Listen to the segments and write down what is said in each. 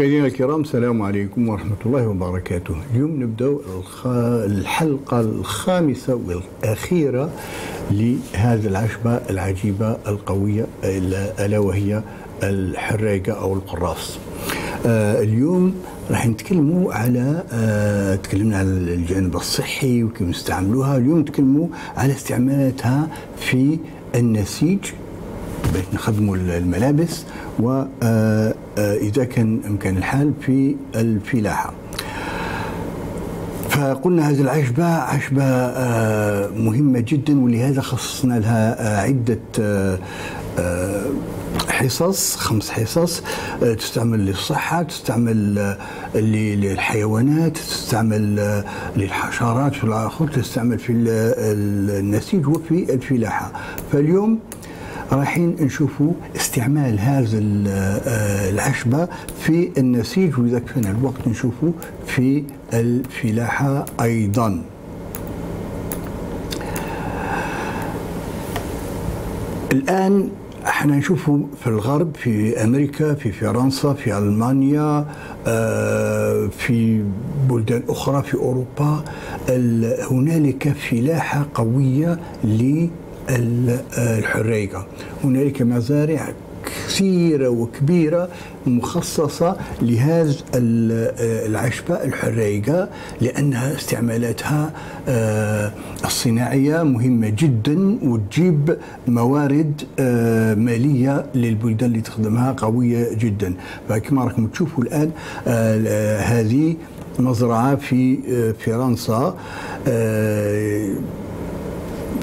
مشاهدينا الكرام السلام عليكم ورحمة الله وبركاته. اليوم نبدأ الحلقة الخامسة والأخيرة لهذه العشبة العجيبة القوية ألا وهي الحراقة أو القراص. آه اليوم راح نتكلموا على آه تكلمنا على الجانب الصحي وكيف نستعملوها. اليوم نتكلموا على استعمالاتها في النسيج. باش نخدموا الملابس وإذا كان إمكان الحال في الفلاحة. فقلنا هذه العشبة عشبة مهمة جدا ولهذا خصصنا لها عدة حصص خمس حصص تستعمل للصحة تستعمل للحيوانات تستعمل للحشرات في الآخر تستعمل في النسيج وفي الفلاحة. فاليوم رايحين نشوفوا استعمال هذا العشبة في النسيج وإذا كان الوقت نشوفوا في الفلاحة أيضا. الآن إحنا نشوفه في الغرب في أمريكا في فرنسا في ألمانيا في بلدان أخرى في أوروبا هنالك فلاحة قوية الحريقة. هنالك مزارع كثيرة وكبيرة مخصصة لهذا العشبة الحريقة لأنها استعمالاتها الصناعية مهمة جدا وتجيب موارد مالية للبلدان اللي تخدمها قوية جدا. فكما راكم تشوفوا الآن هذه مزرعة في فرنسا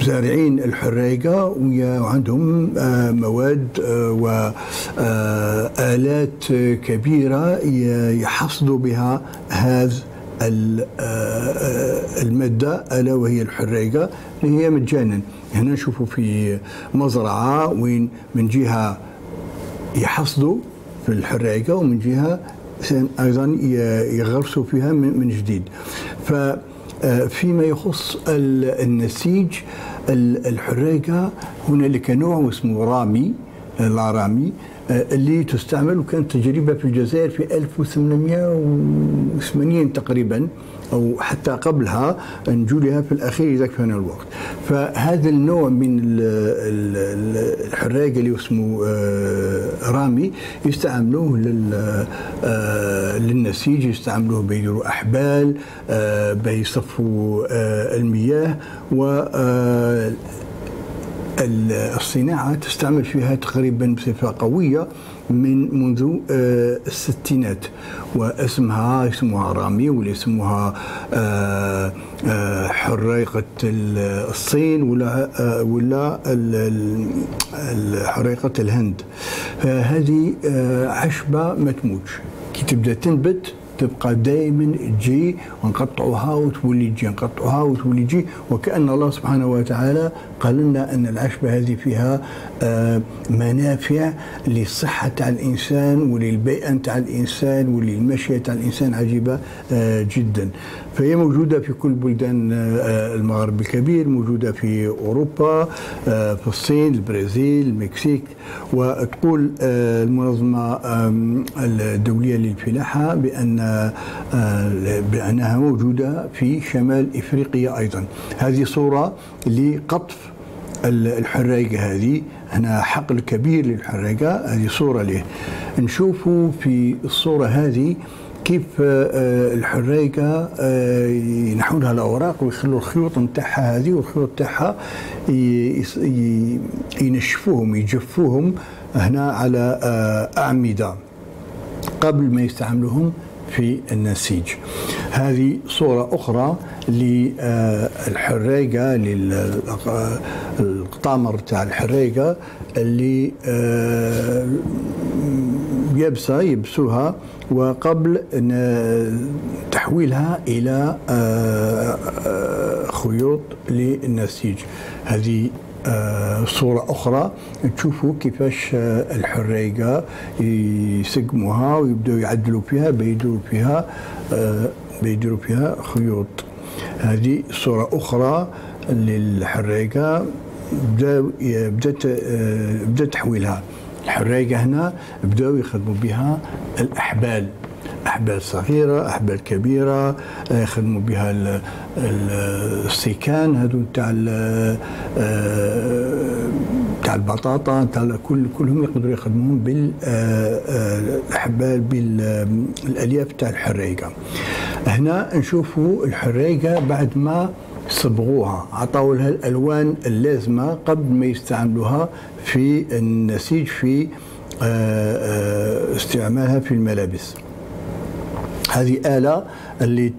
زارعين الحريقة وعندهم مواد وآلات كبيرة يحصدوا بها هذا المادة ألا وهي الحريقة اللي هي مجانا. هنا نشوفوا في مزرعة وين من جهة يحصدوا في الحريقة ومن جهة أيضا يغرسوا فيها من جديد. ف فيما يخص النسيج الحريقة هنالك نوع اسمه رامي الرامي اللي تستعمل وكانت تجربة في الجزائر في 1880 تقريبا أو حتى قبلها نجولها في الأخير إذا كان الوقت. فهذا النوع من الحراقة اللي اسمه رامي يستعملوه للنسيج يستعملوه بيديروا أحبال بيصفوا المياه و الصناعة تستعمل فيها تقريبا بصفة قوية من منذ الستينات واسمها اسمها رامي ولا اسمها حريقة الصين ولا ولا حريقة الهند. فهذه عشبة ما تموتش كي تبدأ تنبت تبقى دائما تجي ونقطعوها وتولي تجي نقطعوها وتولي تجي. وكأن الله سبحانه وتعالى قال لنا أن العشبة هذه فيها منافع للصحة تاع الإنسان وللبيئة تاع الإنسان وللمشية تاع الإنسان عجيبة جدا. فهي موجودة في كل بلدان المغرب الكبير موجودة في أوروبا في الصين البرازيل المكسيك. وتقول المنظمة الدولية للفلاحة بأن بأنها موجودة في شمال إفريقيا أيضا. هذه صورة لقطف الحراقة هذه. هنا حقل كبير للحراقة هذه صورة له. نشوفوا في الصورة هذه كيف الحراقة ينحوا لها الأوراق ويخلوا الخيوط نتاعها هذه والخيوط نتاعها ينشفوهم يجفوهم هنا على أعمدة قبل ما يستعملوهم في النسيج. هذه صورة أخرى للحراقة للقطامر تاع الحراقة اللي يابسة يبسوها وقبل تحويلها إلى خيوط للنسيج. هذه صورة أخرى. تشوفوا كيفاش الحريقة يسقموها ويبدأوا يعدلوا فيها بيديروا فيها بيديروا فيها خيوط. هذه صورة أخرى للحريقة. بدأ بدأت بدأ تحويلها. الحراقه هنا بدأوا يخدموا بها الأحبال. أحبال صغيرة أحبال كبيرة يخدموا بها السيكان هذو تاع تاع البطاطا تاع كل كلهم يقدروا يخدموهم بالاحبال بالالياف تاع الحريقة. هنا نشوفوا الحريقة بعد ما صبغوها عطاو لها الألوان اللازمة قبل ما يستعملوها في النسيج في آه، آه، استعمالها في الملابس. هذه آلة اللي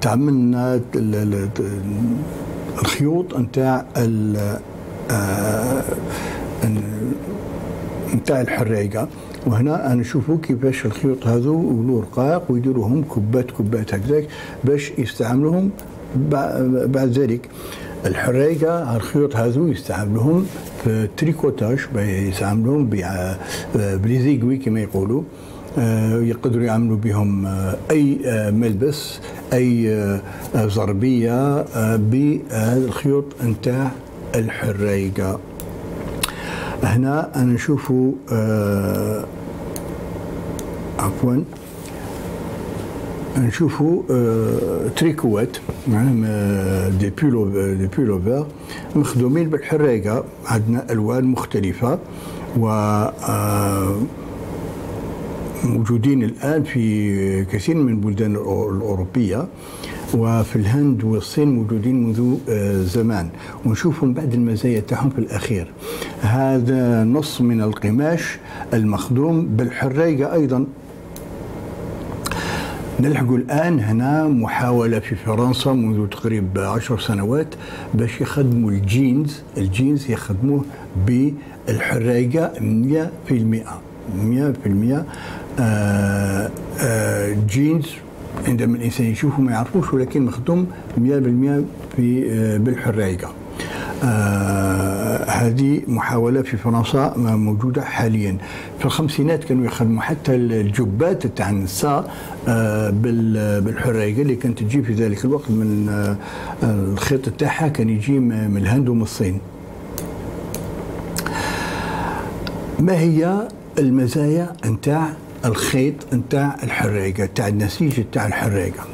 تعملنا الخيوط نتاع نتاع الحريقة. وهنا نشوفوا كيفاش الخيوط هذو ولو رقاق ويديروهم كبات كبات هكذاك باش يستعملوهم بعد ذلك الحريقة الخيوط هذو يستعملوهم في ال tricotage يستعملوهم ب les aiguilles كما يقولوا. آه، يقدروا يعملوا بهم آه، أي آه، ملبس أي زربيه بهذا الخيوط نتاع الحريقة. هنا نشوفوا عفوا. نشوفوا تريكوات دي بولو دي بولوفر مخدومين بالحريقة عندنا ألوان مختلفة و موجودين الآن في كثير من البلدان الأوروبية وفي الهند والصين موجودين منذ آه، زمان. ونشوفهم بعد المزايا تاعهم في الأخير. هذا نص من القماش المخدوم بالحريقة أيضا. نلحق الآن هنا محاولة في فرنسا منذ تقريبا عشر سنوات باش يخدموا الجينز. الجينز يخدموه بالحريقة 100% 100% آه، آه، جينز. عندما الإنسان يشوفه ما يعرفوش ولكن مخدوم 100% في آه، بالحريقة. آه هذه محاولة في فرنسا موجودة حاليا. في الخمسينات كانوا يخدموا حتى الجبات تاع النساء آه بالحريقة اللي كانت تجي في ذلك الوقت من آه الخيط تاعها كان يجي من الهند ومن الصين. ما هي المزايا نتاع الخيط نتاع الحراقه تاع النسيج تاع الحراقه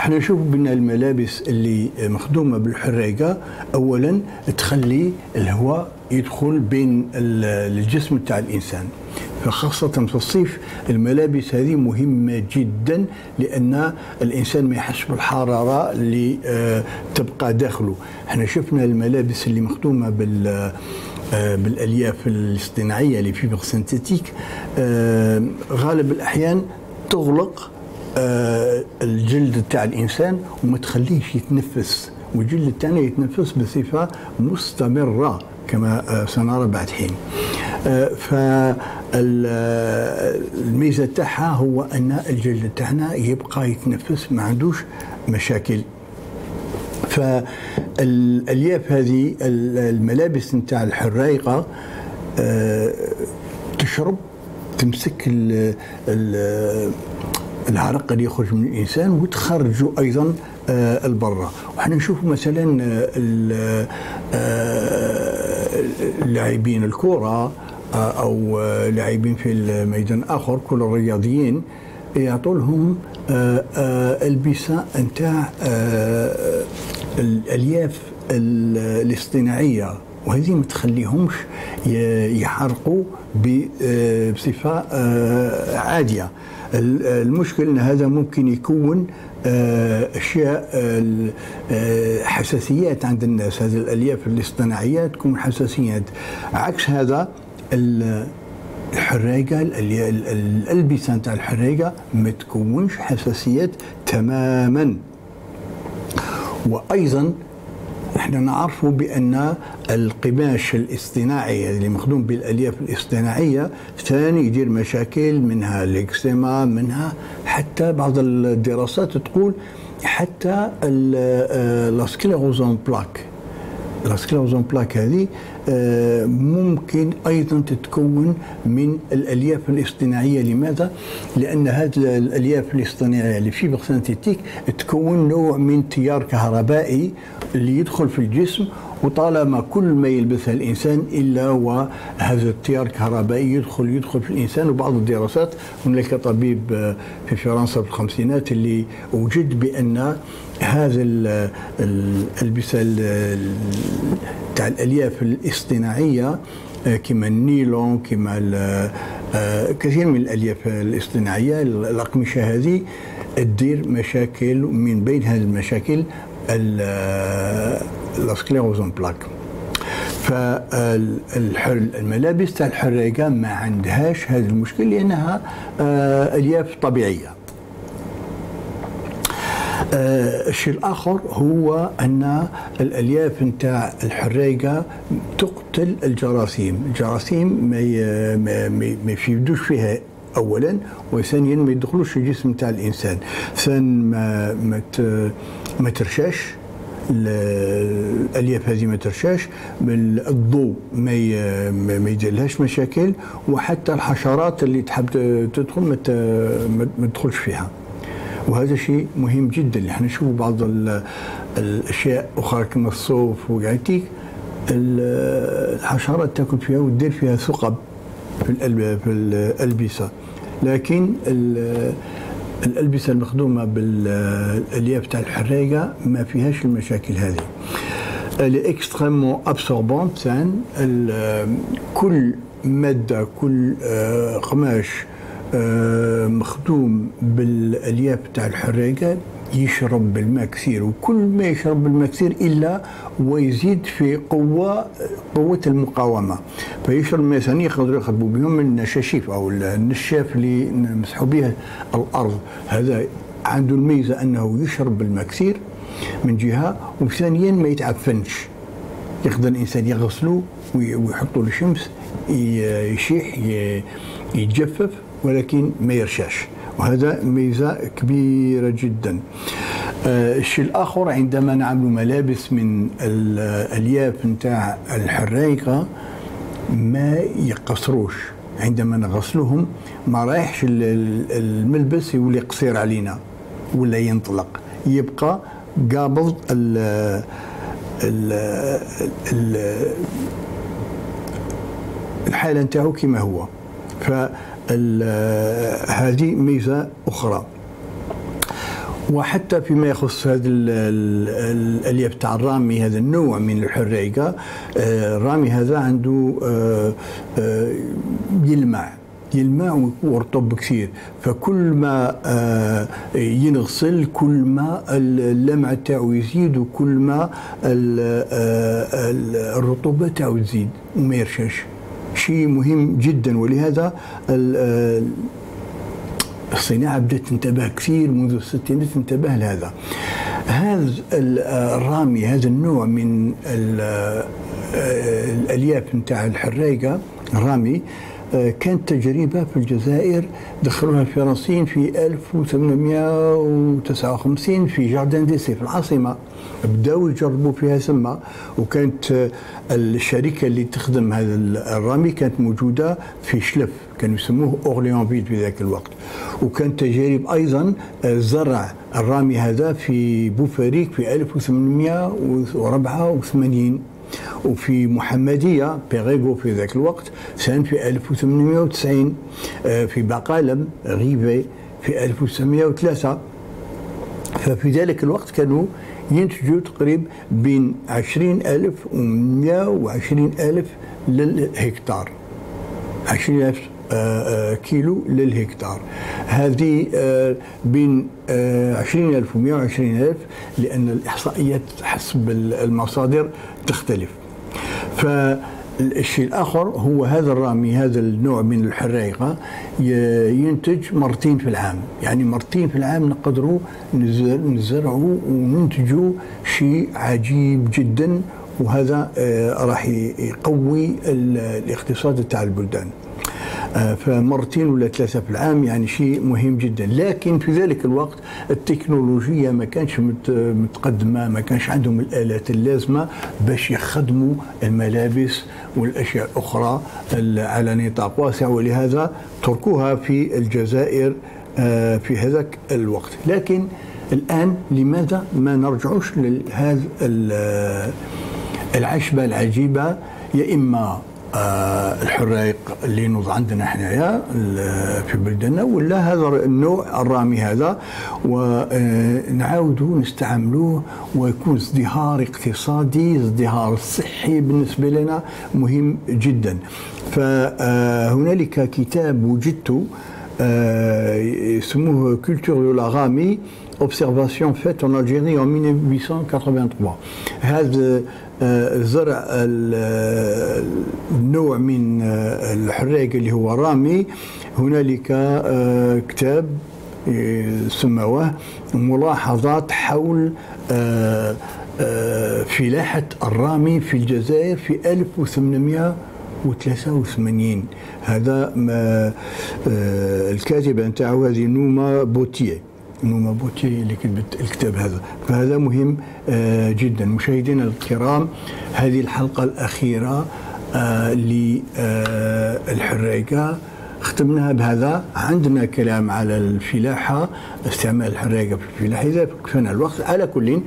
إحنا نشوف بأن الملابس اللي مخدومة بالحراقه اولا تخلي الهواء يدخل بين الجسم تاع الإنسان. فخاصة في الصيف الملابس هذه مهمة جدا لأن الإنسان ما يحس بالحرارة اللي آه، تبقى داخله. إحنا شفنا الملابس اللي مخدومة بال آه، بالألياف الاصطناعية اللي في سنتيتيك آه، غالب الأحيان تغلق الجلد تاع الإنسان وما تخليش يتنفس. والجلد تاعنا يتنفس بصفة مستمرة كما سنرى بعد حين. فالميزه تاعها هو أن الجلد تاعنا يبقى يتنفس ما عندوش مشاكل. فالالياف هذه الملابس نتاع الحرايقه آه، تشرب تمسك العرق اللي يخرج من الإنسان وتخرجه أيضا آه، البرة. وحنا نشوف مثلا آه، لاعبين الكره أو لاعبين في الميدان آخر كل الرياضيين يعطوا لهم البسه نتاع الألياف الاصطناعية. وهذه ما تخليهمش يحرقوا آه، بصفة آه، عادية. المشكل إن هذا ممكن يكون آه، أشياء حساسيات عند الناس. هذه الالياف الاصطناعية تكون حساسيات. عكس هذا الحراقه الألبسة نتاع الحراقه ما تكونش حساسيات تماما. وأيضا إحنا نعرف بأن القماش الاصطناعي اللي مخدوم بالألياف الاصطناعية ثاني يدير مشاكل منها الاكسيما منها حتى بعض الدراسات تقول حتى السكليروزون بلاك السكليروزون بلاك هذه آه، ممكن أيضا تتكون من الألياف الاصطناعية لماذا؟ لأن هذه الألياف الاصطناعية اللي في سنتيتيك تكون نوع من تيار كهربائي اللي يدخل في الجسم وطالما كل ما يلبسها الإنسان إلا وهذا التيار الكهربائي يدخل يدخل في الإنسان. وبعض الدراسات هناك طبيب في فرنسا في الخمسينات اللي وجد بأن هذا الالبسه تاع الألياف الاصطناعية كما النيلون كما كثير من الألياف الاصطناعية الأقمشة هذه تدير مشاكل من بين هذه المشاكل ال sclérose en plaques فالملابس تاع الحراقه ما عندهاش هذا المشكل لأنها آه، ألياف طبيعية. آه الشيء الآخر هو أن الألياف نتاع الحراقه تقتل الجراثيم، الجراثيم ما يفيدوش فيها اولا وثانيا ما يدخلوش الجسم تاع الإنسان. ثانيا ما ما, ما ترشاش الألياف هذه ما ترشاش الضوء ما ما يديرلهاش مشاكل وحتى الحشرات اللي تحب تدخل ما تدخلش فيها. وهذا شيء مهم جدا. إحنا نشوف بعض الأشياء أخرى كما الصوف وقعتيك الحشرات تأكل فيها وتدير فيها ثقب في الألبسة. لكن الألبسة المخدومة بالالياف تاع الحراقه ما فيهاش المشاكل هذه. اللي extrêmement absorbante كل مادة كل آه، قماش آه، مخدوم بالالياف تاع الحراقه يشرب بالماء كثير وكل ما يشرب بالماء كثير إلا ويزيد في قوة قوة المقاومة. فيشرب الماء ثاني يقدروا يخربوا بهم النشاشيف أو النشاف اللي نمسحوا به الأرض. هذا عنده الميزة أنه يشرب بالماء كثير من جهة وثانيا ما يتعفنش. يقدر الإنسان يغسله ويحطه للشمس يشيح يتجفف ولكن ما يرشاش. وهذا ميزة كبيرة جدا. آه الشيء الآخر عندما نعمل ملابس من الألياف نتاع الحرايقة ما يقصروش. عندما نغسلهم ما رايحش الملبس يولي قصير علينا ولا ينطلق. يبقى قابض ال ال ال الحالة نتاعو كما هو. ف هذه ميزة أخرى. وحتى فيما يخص هذا الالياف تاع الرامي هذا النوع من الحريقة آه، الرامي هذا عنده آه، آه، يلمع يلمع ورطب كثير. فكل ما ينغسل كل ما اللمع تاعو يزيد وكل ما الرطوبة تاعو تزيد وما يرشاش. شيء مهم جدا ولهذا الصناعة بدأت تنتبه كثير منذ الستينات تنتبه لهذا. هذا الرامي هذا النوع من الألياف نتاع الحراقة رامي كانت تجربة في الجزائر. دخلوها الفرنسيين في 1859 في Jardin d'Essai في العاصمة. بداوا يجربوا فيها ثم وكانت الشركة اللي تخدم هذا الرامي كانت موجودة في شلف كانوا يسموه Orléansville في ذاك الوقت. وكانت تجارب أيضا زرع الرامي هذا في بوفاريك في 1884 وفي محمدية بيغيغو في ذاك الوقت كان في 1890 آه، في بقالم غيفي في 1903 ففي ذلك الوقت كانوا ينتجوا تقريبا بين 20000 و 120000 للهكتار 20000 آه، آه، كيلو للهكتار. هذه بين 20000 و 120000 لأن الإحصائيات حسب المصادر تختلف. فالشيء الآخر هو هذا الرامي هذا النوع من الحريقة ينتج مرتين في العام. يعني مرتين في العام نقدروا نزرعوا وننتجوا شيء عجيب جدا وهذا آه، راح يقوي الاقتصاد تاع البلدان. آه، فمرتين ولا ثلاثة في العام يعني شيء مهم جدا. لكن في ذلك الوقت التكنولوجيا ما كانش متقدمة ما كانش عندهم الآلات اللازمة باش يخدموا الملابس والأشياء الأخرى على نطاق واسع. ولهذا تركوها في الجزائر آه، في هذاك الوقت. لكن الآن لماذا ما نرجعوش لهذا العشبة العجيبة؟ يا آه، الحرايق اللي ينوض عندنا حنايا في بلدنا ولا هذا النوع الرامي هذا. ونعاودوا نستعملوه ويكون ازدهار اقتصادي ازدهار صحي بالنسبة لنا مهم جدا. فهنالك كتاب وجدته آه، يسموه culture de la ramie observation faite en Algérie en 1883 هذا زرع النوع من الحراق اللي هو رامي. هنالك كتاب سموه ملاحظات حول فلاحة الرامي في الجزائر في 1883 هذا الكاتبة نتاعو هذه نوما بوتية. نوما بوتي اللي كتبت الكتاب هذا. فهذا مهم آه، جدا. مشاهدينا الكرام هذه الحلقة الأخيرة آه، للحريقة ختمناها بهذا. عندنا كلام على الفلاحة استعمال الحريقة في الفلاحة. إذا كفانا الوقت على كل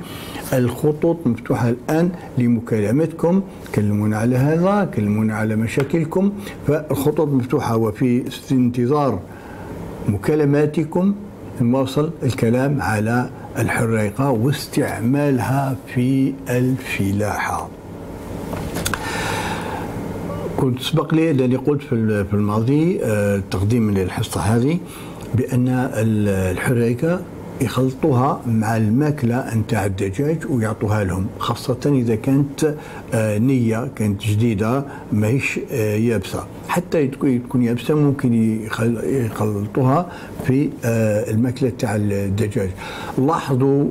الخطوط مفتوحة الآن لمكالمتكم. كلمونا على هذا كلمونا على مشاكلكم. فالخطوط مفتوحة وفي انتظار مكالماتكم. نواصل الكلام على الحريقة واستعمالها في الفلاحة. كنت سبق لي لاني قلت في الماضي آه، تقديم للحصة هذه بأن الحريقة يخلطوها مع الماكلة نتاع الدجاج ويعطوها لهم خاصة إذا كانت آه، نية كانت جديدة ماهيش آه، يابسة. حتى تكون يابسة ممكن يخلطوها في آه، الماكلة تاع الدجاج. لاحظوا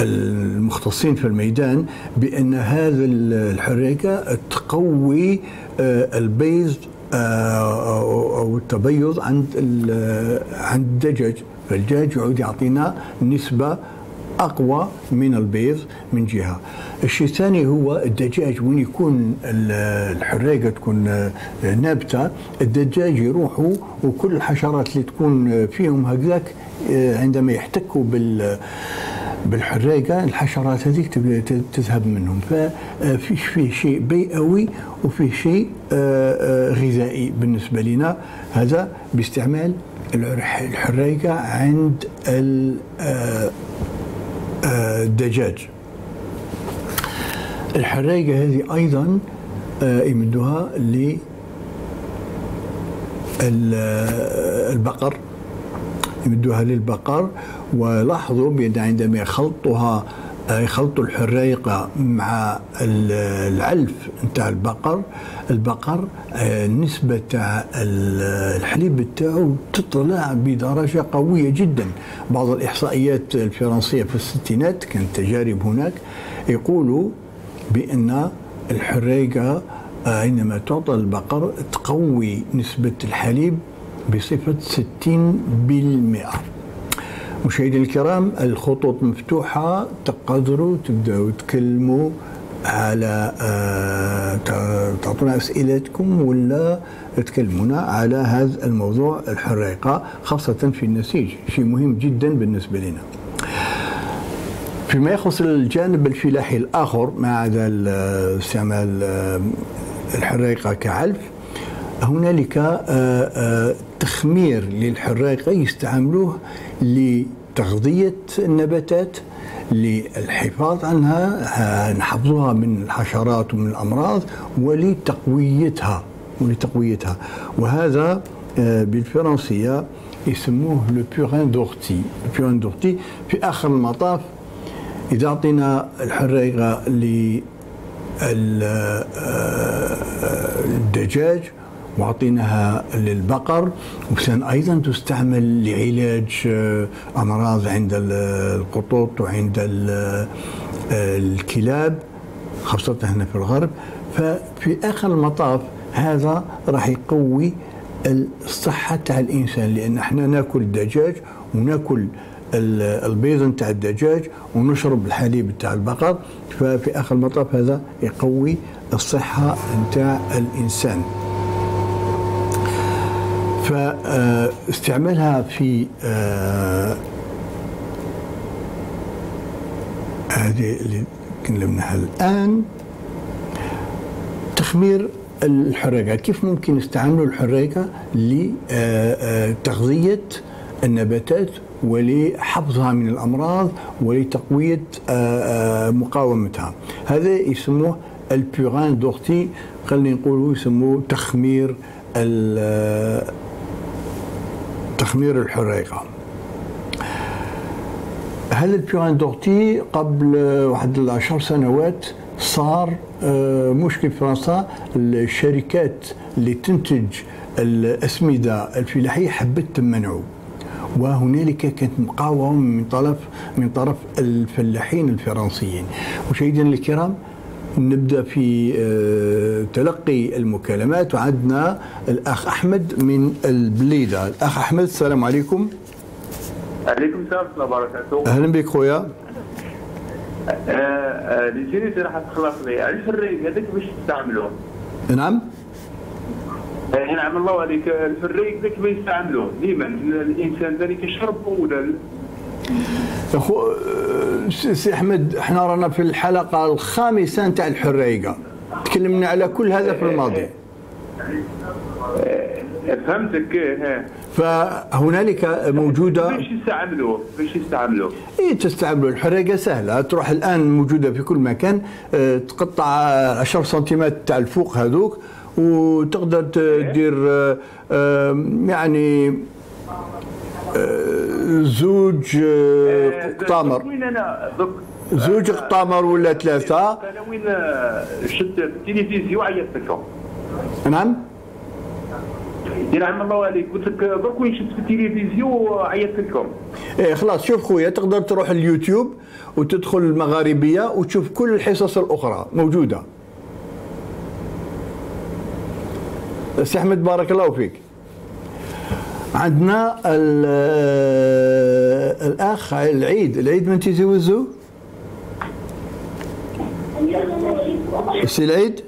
المختصين في الميدان بأن هذا الحريقة تقوي البيض أو التبيض عند عند الدجاج. فالدجاج يعود يعطينا نسبة أقوى من البيض من جهة. الشيء الثاني هو الدجاج. وين يكون الحريقة تكون نابتة الدجاج يروحوا وكل الحشرات اللي تكون فيهم هكذاك عندما يحتكوا بال بالحريقة الحشرات هذيك تذهب منهم. ففي فيه شيء بيئوي وفيه شيء آه، آه، غذائي. بالنسبة لنا هذا باستعمال الحريقة عند آه، الدجاج. الحريقة هذه أيضا يمدوها للبقر يمدوها للبقر ولاحظوا بأن عندما يخلطها يخلطوا الحريقة مع العلف نتاع البقر البقر النسبة تاع الحليب تاعو تطلع بدرجة قوية جدا. بعض الإحصائيات الفرنسية في الستينات كانت تجارب هناك يقولوا بأن الحريقة عندما تعطى البقر تقوي نسبة الحليب بصفة 60% مشاهدينا الكرام الخطوط مفتوحة تقدروا تبدأوا تكلموا على آه، تعطونا أسئلتكم ولا تكلمونا على هذا الموضوع الحريقة خاصة في النسيج شيء مهم جدا بالنسبة لنا. فيما يخص الجانب الفلاحي الآخر ما عدا استعمال آه، الحريقة كعلف هنالك آه، تخمير للحريقة يستعملوه لتغذية النباتات للحفاظ عنها نحفظوها من الحشرات ومن الأمراض ولتقويتها ولتقويتها. وهذا آه، بالفرنسية يسموه لو دورتي البيورين دورتي في آخر المطاف إذا أعطينا الحريقة للدجاج آه، وعطيناها للبقر وكان أيضا تستعمل لعلاج آه، أمراض عند القطط وعند آه، الكلاب خاصة هنا في الغرب. ففي آخر المطاف هذا راح يقوي الصحة تاع الإنسان لأن إحنا نأكل الدجاج ونأكل البيض نتاع الدجاج ونشرب الحليب نتاع البقر. ففي آخر المطاف هذا يقوي الصحة نتاع الإنسان. فاستعمالها في آه، هذه كلمناها الآن تخمير الحريقة. كيف ممكن يستعملوا الحريقة لتغذيه النباتات ولحفظها من آه، آه، مقاومتها؟ هذا يسموه البيغان دورتي خلينا نقولوا يسموه تخمير تخمير الحريقة. هل البيغان دورتي قبل واحد العشر سنوات صار آه، مشكل في فرنسا الشركات اللي تنتج الأسمدة الفلاحية حبت تمنعوا وهنالك كانت مقاومة من طرف من طرف الفلاحين الفرنسيين. مشاهدينا الكرام نبدأ في آه، تلقي المكالمات. وعندنا الأخ أحمد من البليدة. الأخ أحمد السلام عليكم. عليكم السلام ورحمة الله وبركاته. أهلا بك خويا. اللي جيني راح تخلص لي. الفريق هذاك باش تستعملوه نعم. نعم الله عليك. الفريق ذاك ما يستعملوه ديما الإنسان ذلك يشرب ولا أخو سي أحمد إحنا رانا في الحلقة الخامسة نتاع الحريقة. تكلمنا على كل هذا في الماضي. فهمتك ها فهنالك موجوده باش يستعملوه باش يستعملوه. اي تستعملوا الحريقة سهلة تروح الآن موجودة في كل مكان أه، تقطع 10 سنتيمتر تاع الفوق هذوك وتقدر تدير أه، يعني زوج قطامر. أنا دوك زوج قطامر ولا ثلاثة؟ أنا وين شفت التلفزيون عيطت لكم نعم. نعم الله عليك. قلت لك دوك وين شفت في التلفزيون عيطت لكم. إيه خلاص شوف خويا تقدر تروح اليوتيوب وتدخل المغاربية وتشوف كل الحصص الأخرى موجودة. سي أحمد بارك الله فيك. عندنا الأخ العيد. العيد من تيزوزو؟ سي العيد؟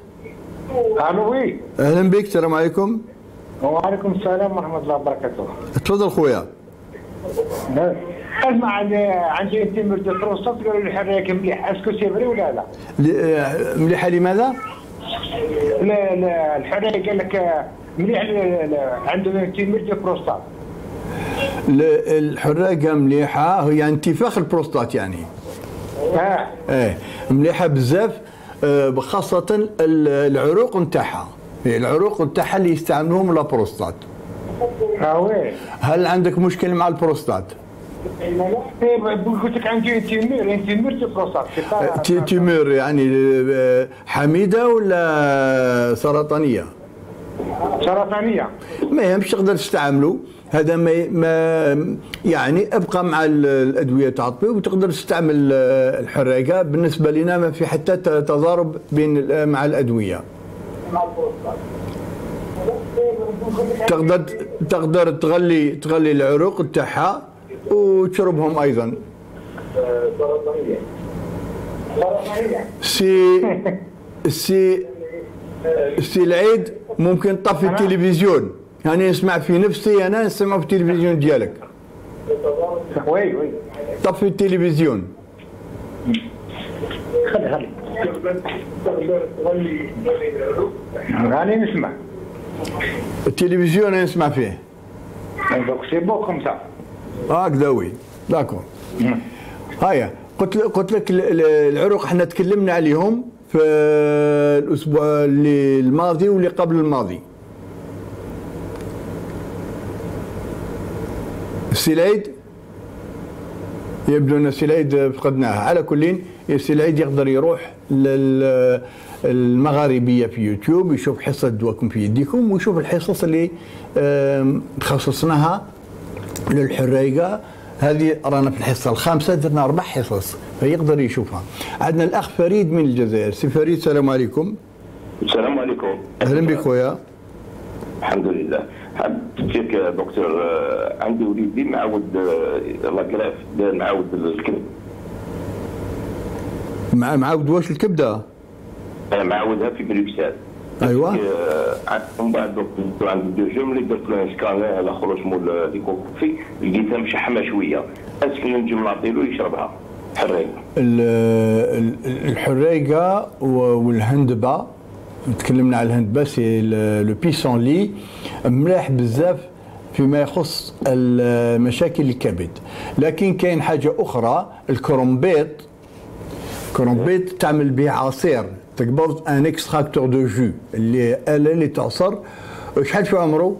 ألو oui. أهلا بك السلام عليكم. وعليكم السلام ورحمة الله وبركاته. تفضل خويا. أسمع عندي عندي tumeur de قالوا لي حراك مليح est-ce que c'est vrai ولا لا؟ ل- مليحة لماذا؟ لا لا الحراك قال لك مليح ل- ل- عنده tumeur de prostate الحراقه مليحة هي انتفاخ البروستات يعني. آه. إيه مليحة بزاف آه، خاصة ال- العروق نتاعها. هي العروق نتاعها اللي يستعملوهم la prostate. آه هل عندك مشكل مع البروستات؟ إيه، قلت لك عندي tumeur tumeur de prostate c'est pas- ت- tumeur يعني آه، حميدة ولا سرطانية؟ سرطانيه ما يهمش تقدر تستعمله هذا ما ما يعني أبقى مع ال- الأدوية تاع الطبيب وتقدر تستعمل آه، الحراقه بالنسبة لنا ما في حتى تضارب بين ال- مع الأدوية. تقدر تقدر تغلي تغلي العروق تاعها وتشربهم أيضا. سي سي سي العيد ممكن طفي التلفزيون. يعني نسمع في نفسي أنا نسمع في التلفزيون ديالك. oui oui. طفي التلفزيون. خلي خلي راني نسمع. التلفزيون أنا نسمع فيه. donc c'est bon comme ça هكذا oui. d'accord. هيا قلت لك قلت لك ال- ال- العروق إحنا تكلمنا عليهم. في الأسبوع اللي الماضي واللي قبل الماضي. السي العيد يبدو أن السي العيد فقدناها على كل السي العيد يقدر يروح لل المغاربية في يوتيوب يشوف حصة دواكم في يديكم ويشوف الحصص اللي خصصناها للحريقة. هذه رانا في الحصة الخامسة درنا أربع حصص فيقدر يشوفها. عندنا الأخ فريد من الجزائر. سي فريد السلام عليكم. السلام عليكم. أهلا بك خويا. الحمد لله. حبيت فيك دكتور آه، عندي وليدي معود آه، لاكراف دار معود الكبد. مع معاود واش الكبدة؟ أنا معودها في بروكسل أيوة. آه، من بعد دكتور عندي دو جملي درت له سكان على خروج مول ديكوفي لقيتها مشحمة شوية. أسكن نجم نعطيلو يشربها. حريق. ال- ال- الحريقة و- والهندبة. تكلمنا على الهندبة c'est le pissenlit ملاح بزاف فيما يخص المشاكل الكبد. لكن كاين حاجة أخرى الكرومبيط. كرومبيط تعمل به عصير. تقبض un extracteur de jus اللي آلة اللي تعصر شحال في عمره؟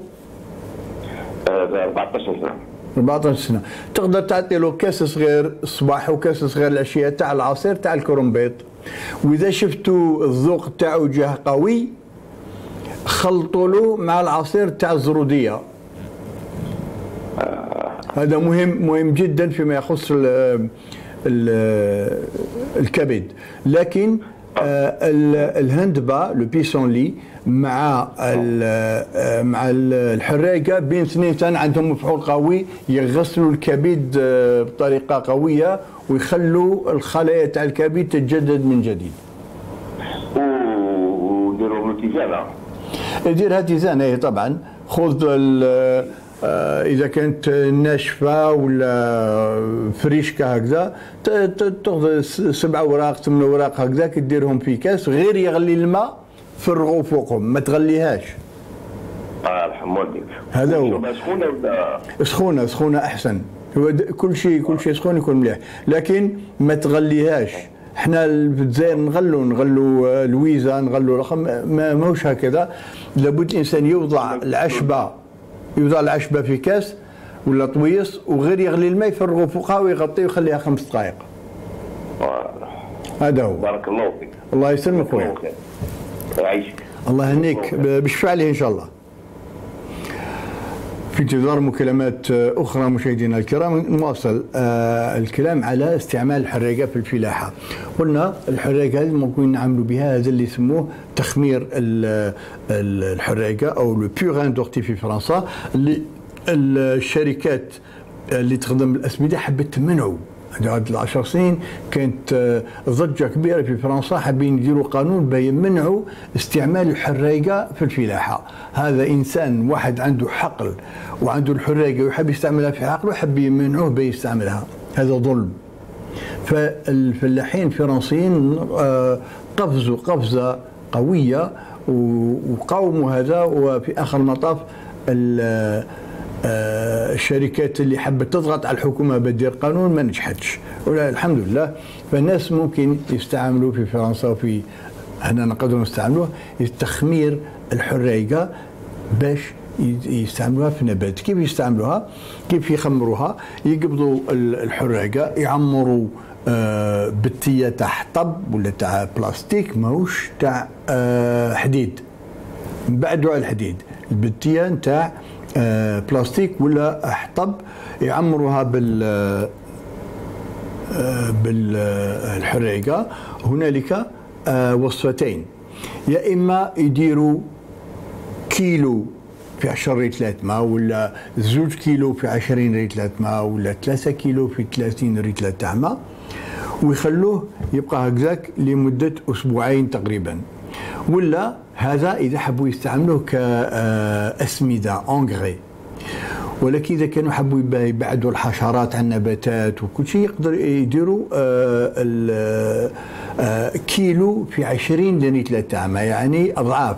آه، 14 سنة. 14 سنة. تقدر تعطي له كاس صغير الصباح وكاس صغير العشية تاع العصير تاع الكرومبيط. وإذا شفتوا الذوق تاعو جاه قوي خلطوا له مع العصير تاع الزرودية. هذا مهم مهم جدا فيما يخص ال ال الكبد. لكن آه، الهندبة لو بيسونلي مع آه، مع ال- الحراقه بين اثنين عندهم مفعول قوي يغسلوا الكبد آه، بطريقة قوية ويخلوا الخلايا تاع الكبد تتجدد من جديد. وديروا له تيزانه ديرها تيزان إيه طبعا. خذ آه، إذا كانت ناشفة ولا فريشكة هكذا تأخذ سبع أوراق ثمان أوراق هكذاك ديرهم في كاس غير يغلي الماء فرغوا فوقهم ما تغليهاش. آه هذا هو. سخونة ولا؟ سخونة سخونة أحسن. كل شيء كل شيء سخون يكون مليح. لكن ما تغليهاش. إحنا في الجزائر نغلوا آه، الويزه نغلوا الرقم ما ماهوش هكذا. لابد الإنسان يوضع العشبة. يوضع العشبه في كاس ولا طويس وغير يغلي الماء يفرغه فوقها ويغطيه ويخليها خمس دقائق. هذا هو. بارك الله فيك. الله يسلمك خويا. الله خير. يعيشك الله يهنيك. بالشفاء عليه إن شاء الله. في انتظار مكالمات أخرى مشاهدينا الكرام. نواصل آه، الكلام على استعمال الحراقه في الفلاحة. قلنا الحراقه هذه ممكن نعملوا بها هذا اللي يسموه تخمير ال- ال- الحراقه أو لو بيغان دورتي في فرنسا اللي الشركات اللي تخدم الأسمدة حبت تمنعوا هذه العشر سنين كانت آه، ضجة كبيرة في فرنسا حابين يديروا قانون بيمنعوا استعمال الحراقه في الفلاحة. هذا إنسان واحد عنده حقل وعنده الحراقه ويحب يستعملها في حقله حب يمنعوه بيستعملها هذا ظلم. فالفلاحين الفرنسيين آه، قفزوا قفزة قوية وقاوموا هذا وفي آخر المطاف ال- الشركات اللي حبت تضغط على الحكومة بدير قانون ما نجحتش. ولا الحمد لله فالناس ممكن يستعملوا في فرنسا وفي هنا نقدروا نستعملوه تخمير الحريقة باش يستعملوها في نبات. كيف يستعملوها؟ كيف يخمروها؟ يقبضوا ال- الحريقة يعمروا آه، بتية تاع حطب ولا تاع بلاستيك ماهوش تاع آه، حديد. بعدوا على الحديد. البتية نتاع آه، بلاستيك ولا حطب يعمروها بال آه، بالحريقة. هنالك آه، وصفتين. يا إما يديروا كيلو في 10 ريتلات ماء ولا زوج كيلو في 20 ريتلات ماء ولا 3 كيلو في 30 ريتلات تاع ماء ويخلوه يبقى هكذاك لمدة أسبوعين تقريبا. ولا هذا إذا حبوا يستعملوه كأسمدة أنغري ولكن إذا كانوا حبوا يب- يبعدوا الحشرات عن النباتات وكل شيء يقدر يديروا آه، آه، كيلو في 20 لتر تاعمه يعني أضعاف.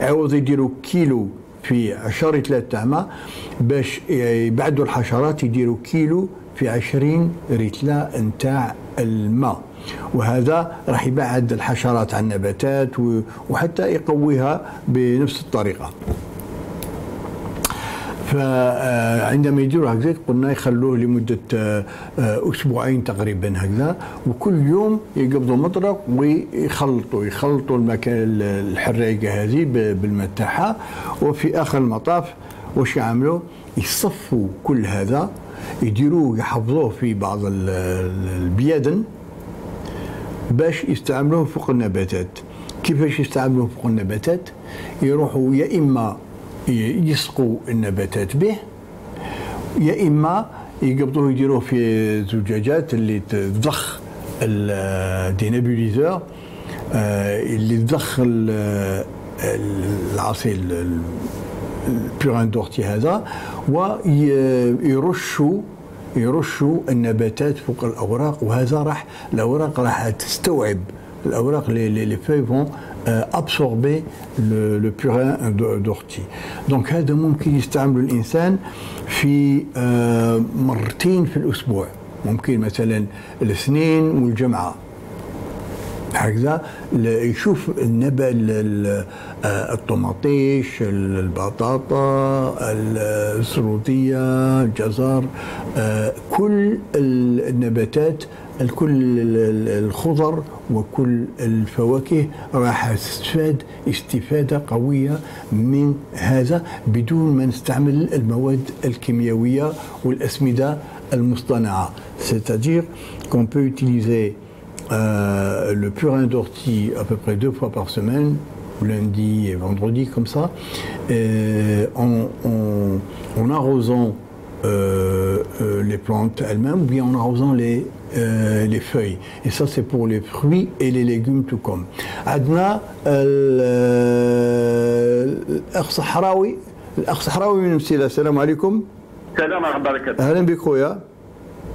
عوض يديروا كيلو في 10 لتر تاعمه باش يبعدوا الحشرات يديروا كيلو في 20 ريتلا نتاع الماء. وهذا راح يبعد الحشرات عن النباتات وحتى يقويها بنفس الطريقة. فعندما يديروا هكذا قلنا يخلوه لمدة آه، آه، أسبوعين تقريبا هكذا وكل يوم يقبضوا مطرق ويخلطوا يخلطوا المكان الحراقة هذه بالماء تاعها وفي آخر المطاف واش يعملوا؟ يصفوا كل هذا يديروه يحفظوه في بعض ال- ال- البيادن. باش يستعملوه فوق النباتات. كيفاش يستعملوه فوق النباتات؟ يروحوا يا إما يسقوا النباتات به يا إما يقبضوه يديروه في زجاجات اللي تضخ ال- دي نابوليزور آه، اللي تضخ ال- العصير ال- البيران دورتي هذا ويرشوا يرشوا النباتات فوق الأوراق وهذا راح الأوراق راح تستوعب. الأوراق لي vont absorber le, le purin d'ortie. دونك هذا ممكن يستعمله الإنسان في آه، مرتين في الأسبوع. ممكن مثلا الاثنين والجمعة. هكذا يشوف النبا ال- ال- آه، الطماطيش البطاطا السرودية الجزر آه، كل ال- النباتات كل ال- ال- الخضر وكل الفواكه راح تستفاد استفادة قوية من هذا بدون ما نستعمل المواد الكيميائية والأسمدة المصطنعة. C'est-à-dire qu'on peut utiliser euh, le purin d'ortie à peu près deux fois par semaine, lundi et vendredi comme ça, et en, en- en arrosant euh, euh, les plantes elles-mêmes ou bien en arrosant les, euh, les feuilles. Et ça c'est pour les fruits et les légumes tout comme. عندنا ال- الأخ صحراوي الأخ صحراوي من مسيلة السلام عليكم السلام ورحمه الله وبركاته أهلا بك خويا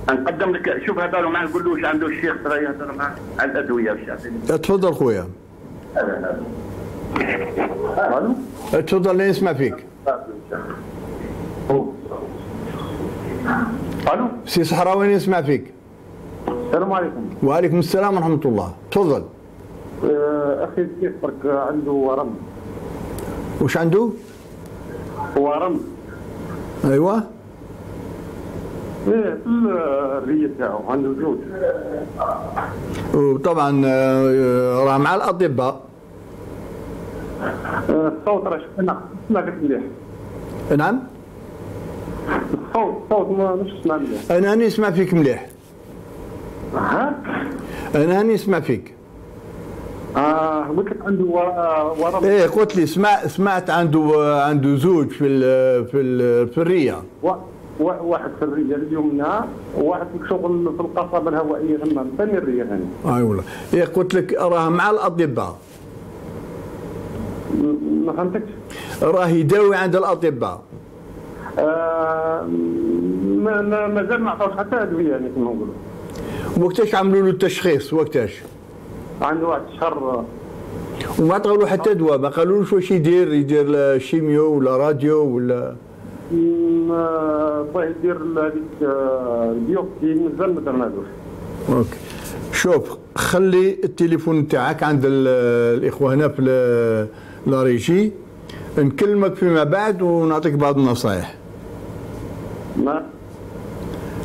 نقدم لك شوف هذا معاه نقول له واش عنده الشيخ ترى يهضر معاه على الأدوية يعطيني تفضل خويا. ألو تفضل نسمع فيك. ألو؟ سي صحراوي نسمع فيك؟ السلام عليكم. وعليكم السلام ورحمة الله. تفضل. آه، أخي كيف برك عنده ورم. وش عنده؟ ورم. أيوة. إيه في الريه تاعو عنده زوج وطبعا آه، راه مع الأطباء. آه، الصوت راه شفنا مليح. نعم؟ الصوت الصوت ما مش نسمع مليح. أنا هاني نسمع فيك مليح. ها؟ أنا هاني نسمع فيك. آه قلت لك عنده آه، ورم إيه قلت لي سمع سمعت عنده آه، عنده زوج في ال في ال في الرية و- واحد في الريه اليمنى وواحد في شغل في القصبة الهوائيه ثم ثاني الريه ثاني أي والله. إيه قلت لك راه مع الأطباء. م- ما فهمتكش؟ راه يداوي عند الأطباء. آه، ما ما- مازال ما عطاوش حتى أدوية يعني كما نقولوا. وقتاش عملوا له التشخيص؟ وقتاش؟ عنده واحد الشهر وما عطاو له حتى دواء ما قالولوش واش يدير يدير شيميو ولا راديو ولا م- آه، يدير هذيك آه، ال biopsie مازال ما درنالوش Okay. شوف خلي التليفون تاعك عند ال- الإخوة هنا في ال- la régie. نكلمك فيما بعد ونعطيك بعض النصائح. ما؟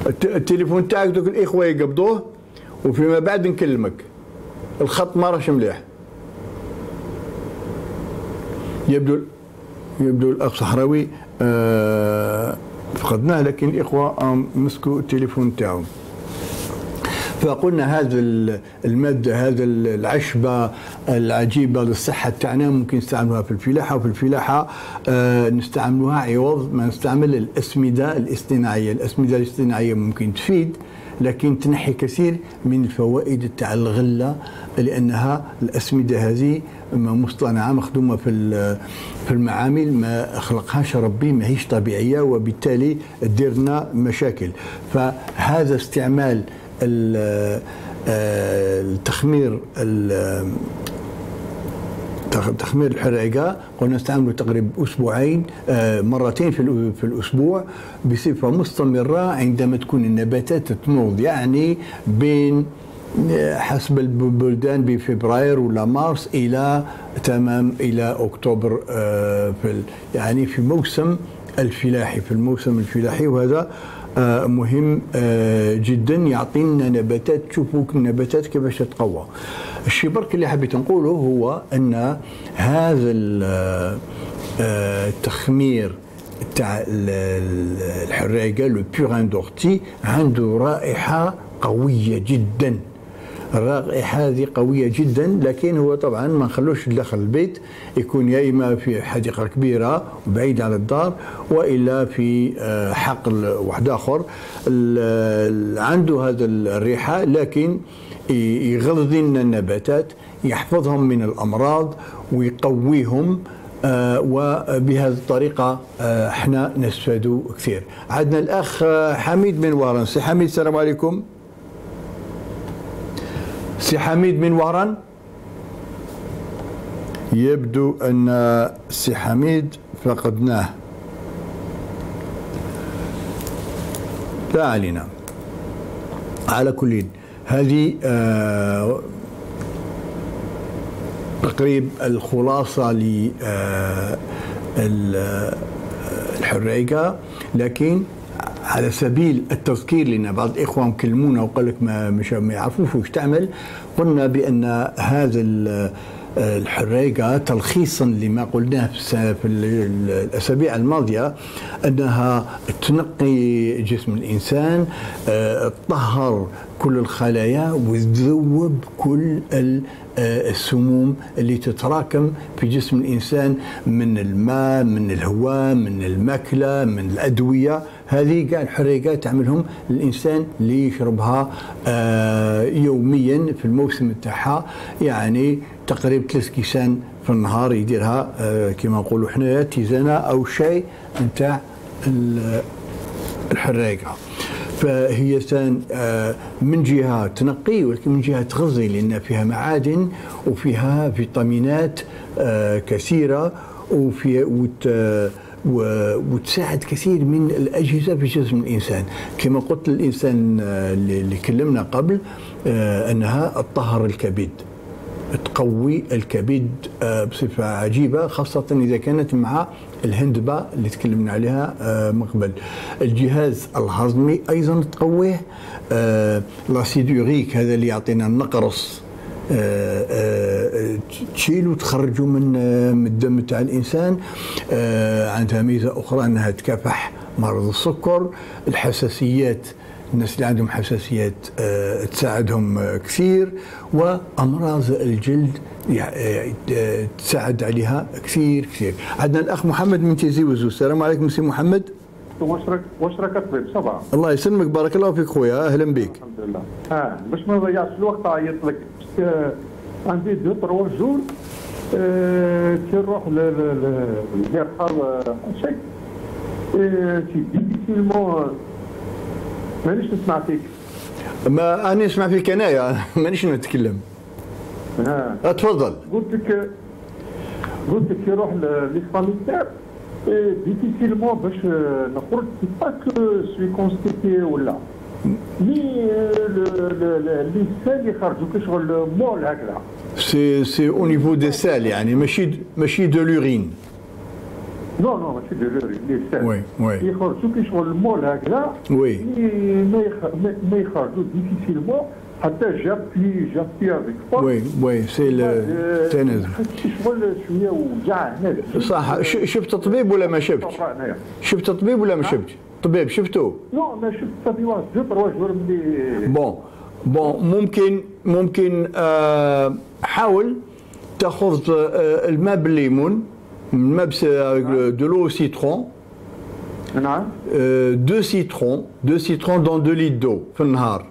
الت- التليفون تاعك دوك الإخوة يقبضوه وفيما بعد نكلمك. الخط ما راهش مليح. يبدو يبدو الأخ صحراوي آه فقدناه لكن الاخوه آه، مسكوا التليفون تاعهم. فقلنا هذا ال- المادة هذا ال- العشبة العجيبة للصحة تاعنا ممكن نستعملوها في الفلاحة وفي الفلاحة آه نستعملوها عوض ما نستعمل الأسمدة الاصطناعية. الأسمدة الاصطناعية ممكن تفيد لكن تنحي كثير من الفوائد تاع الغلة لأنها الأسمدة هذه ما مصطنعة مخدومة في في المعامل ما خلقهاش ربي ما هيش طبيعية وبالتالي تدير لنا مشاكل. فهذا استعمال ال- آه، التخمير ال- تخ- تخمير الحرقة قلنا نستعمله تقريبا أسبوعين آه، مرتين في في الأسبوع بصفة مستمرة عندما تكون النباتات تنوض يعني بين آه، حسب البلدان بفبراير ولا مارس إلى تمام إلى أكتوبر آه، في يعني في موسم الفلاحي في الموسم الفلاحي. وهذا آه، مهم آه، جدا يعطينا نباتات. تشوفوا النباتات كيفاش تتقوى. الشيء برك اللي حبيت نقوله هو أن هذا ال- التخمير تاع ال- ال- الحراقه لو بيغان دورتي عنده رائحة قوية جدا. الرائحة هذه قوية جدا لكن هو طبعا ما نخلوش داخل البيت يكون يا إما في حديقة كبيرة بعيد عن الدار وإلا في آه، حقل واحد ال- عنده هذا الريحة لكن يغذي لنا النباتات يحفظهم من الأمراض ويقويهم آه، وبهذه الطريقة آه، إحنا نستفاد كثير. عندنا الأخ آه، حميد من وهران سي حميد السلام عليكم. سي حميد من وهران؟ يبدو أن سي حميد فقدناه. لا علينا على كل هذه آه تقريب الخلاصة للحريقة لكن على سبيل التذكير لنا بعض الإخوة مكلمونا وقال لك ما مش ما يعرفوش وش تعمل قلنا بأن هذا الحريقة تلخيصا لما قلناه في الأسابيع الماضية أنها تنقي جسم الإنسان آه، تطهر كل الخلايا وتذوب كل السموم اللي تتراكم في جسم الإنسان من الماء من الهواء من الماكلة من الأدوية. هذه كاع الحريقات تعملهم الإنسان اللي يشربها آه، يوميا في الموسم تاعها. يعني تقريبا ثلاث كيسان في النهار يديرها آه، كما نقولوا حنايا تيزانه أو شيء نتاع الحريقة. فهي ثان آه، من جهة تنقي ولكن من جهة تغذي لأن فيها معادن وفيها فيتامينات آه، كثيرة وفي وتساعد كثير من الأجهزة في جسم الإنسان. كما قلت الانسان اللي كلمنا قبل أنها تطهر الكبد. تقوي الكبد آه، بصفة عجيبة خاصة إذا كانت مع الهندبة اللي تكلمنا عليها آه، من قبل. الجهاز الهضمي أيضا تقويه آه، l'acide urique هذا اللي يعطينا النقرس تشيل وتخرجوا من من الدم تاع الإنسان. عندها ميزة أخرى أنها تكافح مرض السكر. الحساسيات الناس اللي عندهم حساسيات آه، تساعدهم آه، كثير. وأمراض الجلد آه، تساعد عليها كثير كثير. عندنا الأخ محمد من تيزي وزو. السلام عليكم سي محمد. واش راك واش راك طبيب صباح الله يسلمك بارك الله فيك خويا. أهلا بك الحمد لله. آه باش ما نضيعش الوقت عيط لك عندي deux trois jours. كي نروح للمرحاض شيء. كي difficilement مانيش نسمع فيك. ما أنا نسمع فيك أنايا مانيش نتكلم. ها. تفضل. قلت لك قلت لك يروح ليسبانيتير difficilement باش نخرج c'est pas que suis constipé ولا mais les selles يخرجوا كي شغل molles هكذا c'est c'est au niveau des selles يعني ماشي ماشي de l'urine non non ماشي de les selles oui oui يخرجوا كي شغل ال molles هكذا oui ما يخرجوا difficilement Oui oui c'est التنازل شغل شوية وجع هنا صح شفت طبيب ولا ما شفتش؟ شفت طبيب ولا ما شفتش؟ طبيب شفته؟ non ما شفت طبيب deux trois jours ملي bon bon ممكن ممكن آه حاول تاخذ آه الماء بالليمون de l'eau au citron. Euh, deux citrons, deux citrons dans deux litres d'eau في النهار.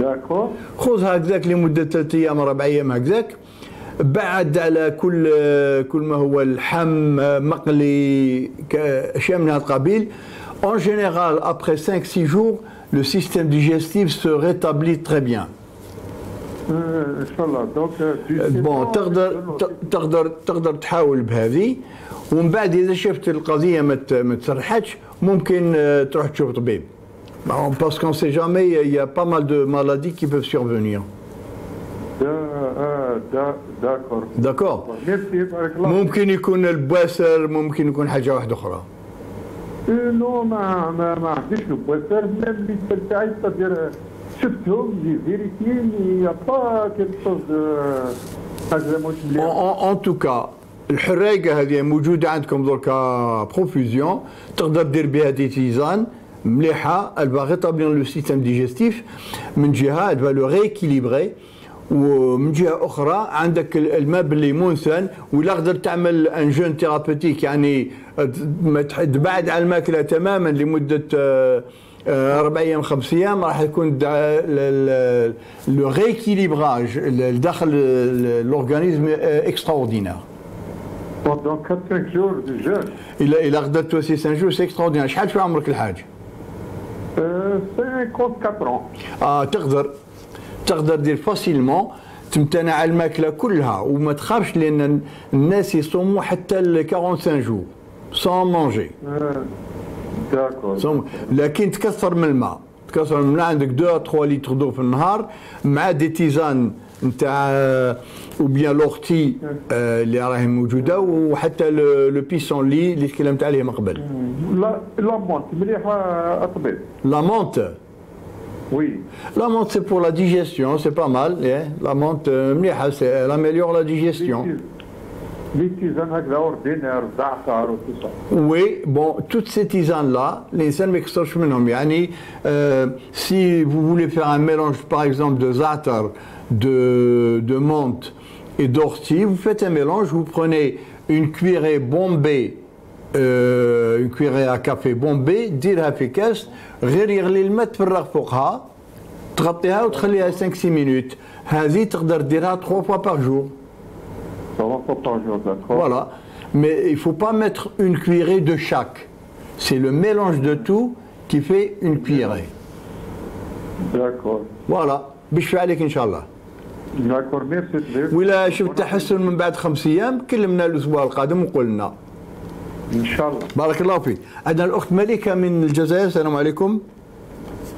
D'accord. خذ هكذاك لمدة ثلاث أيام أربع أيام هكذاك. بعد على كل كل ما هو اللحم مقلي أشياء من هذا القبيل. En général, après 5-6 jours, le système digestif se rétablit très bien. ان شاء الله donc bon تقدر تقدر تقدر تحاول بهذه ومن بعد اذا شفت القضية ما تسرحتش ممكن تروح تشوف طبيب parce qu'on sait jamais il y a pas mal de maladies qui peuvent survenir. D'accord d'accord ممكن يكون البواسر ممكن يكون حاجة واحدة أخرى non ما ما ما عنديش البواسر اللي تاعي تدير شفتهم لي vérifié y a pas quelque chose حاجة مش مليحه en tout cas الحرايقه هذه موجوده عندكم دركا profusion تقدر دير بها des tisanes مليحة. Elle va rétablir le système digestif من جهة elle va le rééquilibrer. ومن جهة أخرى عندك الماء بالليمون ثان ولا قدر تعمل un jeûne thérapeutique يعني تبعد عن الماكلة تماما لمدة أربع أيام خمس أيام راح يكون le rééquilibrage داخل ال organisme extraordinaire Pendant 4-5 jours de jeûne. إلى إلى غدا tous ces cinq jours c'est extraordinaire شحال في عمرك الحاج؟ Euh, 54 ans. آه تقدر تقدر دير facilement تمتنع على الماكلة كلها وما تخافش لأن الناس يصوموا حتى ل 45 jours sans manger D'accord. صوم لكن تكثر من الماء تكثر من الماء عندك 2 3 لتر ضوء في النهار مع دي تيزان نتاع او بيان لورتي آه، اللي راهي موجوده وحتى لو لو بيسون لي اللي تكلمت عليه من قبل لا لا مونت مليحه اطبيب لا مونت وي La menthe, c'est pour la digestion, c'est pas mal. yeah. La menthe, euh, مليحة, c'est- elle améliore la digestion. لي تيزان هكذا اوردينير زعتر وكل Oui, bon, toutes ces tisanes-là, l'insan ما يكسرش منهم. يعني, euh, si vous voulez faire un mélange, par exemple, de za'atar, de, de menthe et d'ortie, vous faites un mélange, vous prenez une cuillerée bombée, euh, une cuillerée à café bombée, ديرها في كاس, غير يغلي الماء تفرغ فوقها, تغطيها وتخليها 5-6 minutes. هذه تقدر ديرها 3 fois par jour. trois fois par jour, d'accord Voilà. Mais il ne faut pas mettre une cuillerée de chaque. C'est le mélange de tout qui fait une cuillerée. D'accord. Voilà. بشفي عليك ان ولا شفت تحسن من بعد خمس أيام كلمنا الأسبوع القادم وقلنا. إن شاء الله بارك الله فيك. عندنا الأخت ملكه من الجزائر السلام عليكم.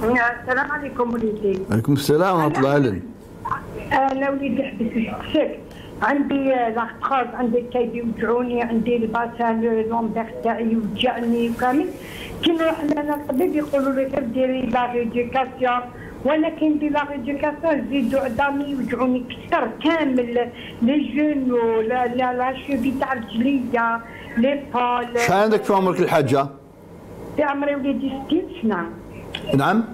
السلام عليكم وليدي عليكم السلام ورحمة الله أهلا. أنا وليدي حبيت نسقسيك عندي لاختخاز عندي كيدي يوجعوني عندي الباسال لومبيغ تاعي يوجعني وكامل كي نروح أنا الطبيب يقولوا لي غير ديري لا ريديكاسيون وأنا كي ندير لا ريديكاسيون يزيدوا عظامي يوجعوني كثر كامل. لي جون ولا لا لا شوفي تاع الرجليه لي بول شحال عندك في عمرك الحاجة؟ في عمري وليدي 60 سنة. نعم.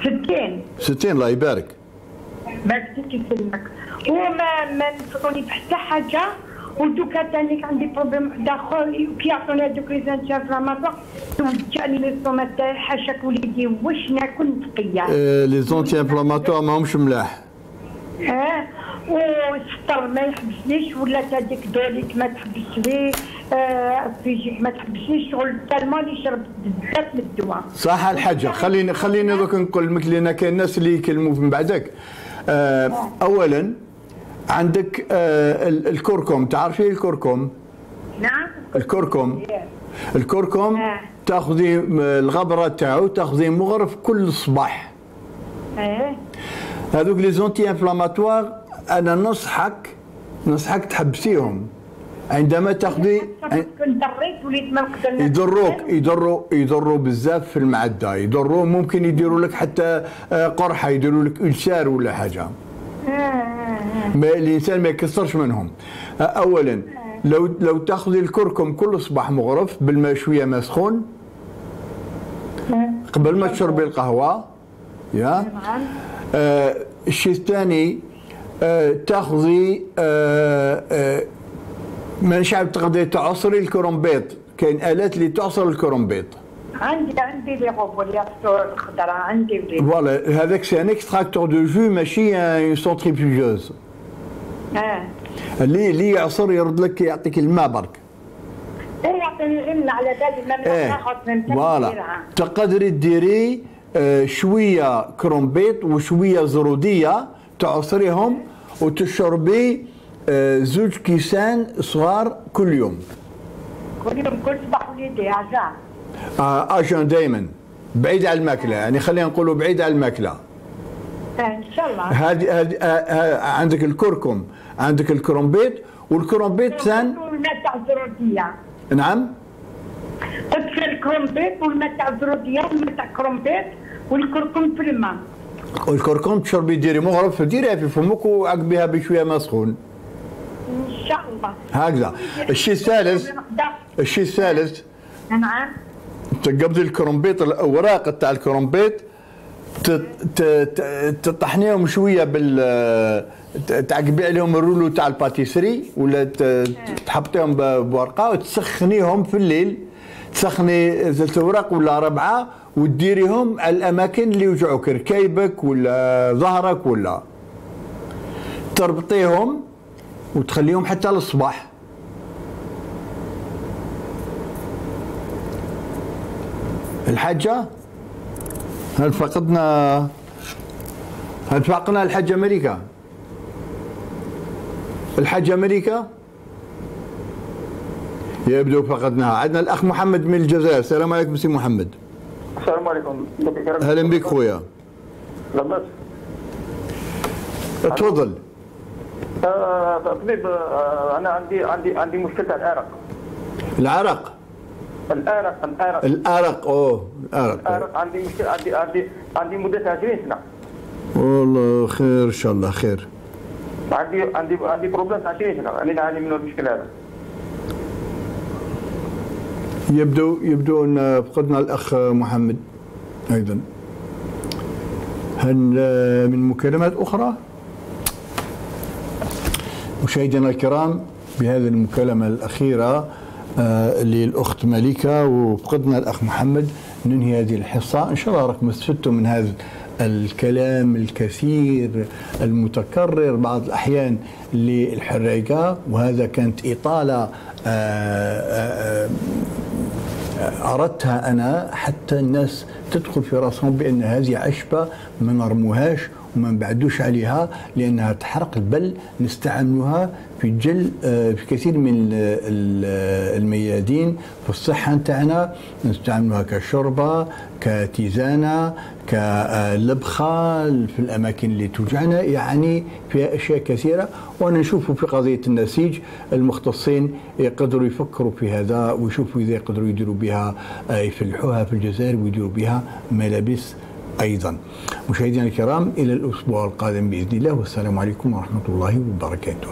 60 60 الله يبارك. بارك فيك يسلمك وما ما نفعوني بحتى حاجة. ودوكا تاني عندي problème واحد اخر كي يعطوني هذوك les anti-inflammatoires توجعني l'estomac تاعي حاشاك وليدي واش ناكل نتقيا آه، les anti-inflammatoires ماهمش ملاح. ها والسطر ما يحبسنيش ولا هذيك دوليك ما تحبس لي آه فيجيك ما تحبسنيش شغل tellement اللي شربت بزاف من الدواء. صح الحاجة. خليني خليني دوك نقول لك لأن كاين الناس اللي يكلموا من بعدك. آه. اولا عندك آه ال- الكركم تعرفي الكركم نعم. الكركم الكركم. تاخذي الغبرة تاعو تاخذي مغرف كل صباح. إيه. هذوك les anti-inflammatoires أنا نصحك نصحك تحبسيهم. عندما تاخذي كنت ضريت وليت ما نقدر. يضروك يضروا يضروا بزاف في المعدة. يضروا ممكن يديروا لك حتى آه، قرحة يديروا لك ألسار ولا حاجة. ما الإنسان ما يكسرش منهم. اولا لو لو تاخذي الكركم كل صباح مغرف بالماء شوية ما سخون. آه. قبل ما تشربي القهوة. يا. نعم. آه الشيء الثاني آه تأخذي آه آه ما شعب تقدري تعصري الكرومبيط كاين آلات اللي تعصر الكرومبيط عندي عندي لي غوبول يا الخضراء عندي voilà هذاك c'est un extracteur de jus ماشي une centrifugeuse آه. اللي اللي يعصر يرد لك يعطيك الماء برك؟ إيه يعطيني غنى على بالي ما إيه. ناخذ من voilà. تقدري ديري آه، شوية كرومبيط وشوية زرودية تعصريهم وتشربي آه، زوج كيسان صغار كل يوم. كل يوم كل صباح وليدي عزام آه، اجان دائما بعيد عن الماكلة يعني خلينا نقولوا بعيد عن الماكلة. آه، إن شاء الله. هذه آه، عندك الكركم. عندك الكرومبيط والكرومبيط ثان والماء تاع الزروديه نعم. قلت في الكرومبيت والماء تاع الزروديه والماء تاع الكرومبيت والكركم في الماء والكركم تشربي ديري مغرف ديريها في فمك وعقبيها بشوية ما سخون إن شاء الله. هكذا. الشيء الثالث الشيء الثالث نعم. تقبضي الكرومبيط الأوراق تاع الكرومبيط ت- ت- ت- تطحنيهم شوية بال تعقبي عليهم ال rouleau تاع ال pâtisserie ولا تحطيهم بورقة وتسخنيهم في الليل. تسخني زيت اوراق ولا ربعة وتديريهم على الأماكن اللي يوجعوك ركايبك ولا ظهرك ولا. تربطيهم وتخليهم حتى للصباح. الحاجة؟ هل فقدنا هل فقدنا الحج أمريكا؟ الحج أمريكا؟ يبدو فقدناها. عندنا الأخ محمد من الجزائر. السلام عليكم سي محمد. السلام عليكم. أهلا بك خويا. لاباس. تفضل. آه، طبيب آه، أنا عندي عندي عندي مشكلة الارق العرق الآرق الآرق. الأرق أوه الأرق. الآرق عندي مشكلة عندي عندي عندي مدة 20 سنة. والله خير إن شاء الله خير. عندي عندي عندي بروبلم 20 سنة. أنا نعاني من المشكلة هذا. يبدو يبدو أن فقدنا الأخ محمد أيضا. هل من مكالمات أخرى؟ مشاهدينا الكرام بهذه المكالمة الأخيرة للأخت مليكة وفقدنا الأخ محمد ننهي هذه الحصة. إن شاء الله راكم استفدتم من هذا الكلام الكثير المتكرر بعض الأحيان للحريقة وهذا كانت إطالة آه، آه، آه، أردتها أنا حتى الناس تدخل في راسهم بأن هذه عشبة ما نرموهاش. وما نبعدوش عليها لأنها تحرق بل نستعملوها في جل آه، في كثير من ال- ال- الميادين. في الصحة نتاعنا نستعملوها كشوربة كتيزانة كلبخة في الأماكن اللي توجعنا يعني فيها أشياء كثيرة. وأنا نشوف في قضية النسيج المختصين يقدروا يفكروا في هذا ويشوفوا إذا يقدروا يديروا بها آه، يفلحوها في الجزائر ويديروا بها ملابس أيضا. مشاهدينا الكرام إلى الأسبوع القادم بإذن الله والسلام عليكم ورحمة الله وبركاته.